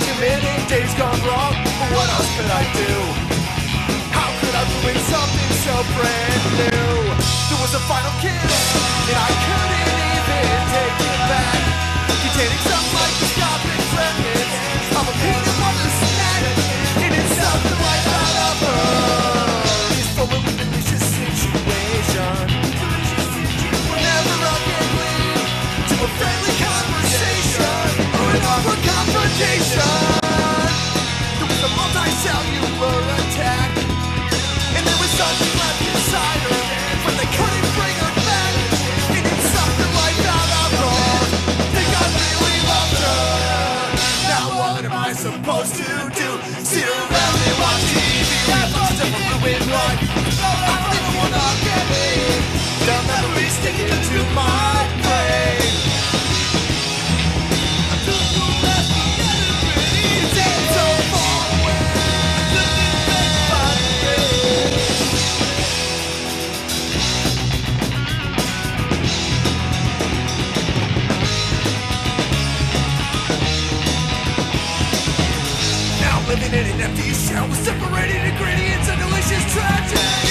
documenting days gone wrong. But what else could I do? How could I ruin something so brand new? There was a final kiss, and I couldn't even take it back. Containing some microscopic fragments of a painted mother's snack, and it's something like that of her. It's from a delicious situation. Never again lead to a friendly conversation confrontation. There was a multicellular attack, and there was something left inside her, but they couldn't bring In an empty shell with separated ingredients and delicious tragedy.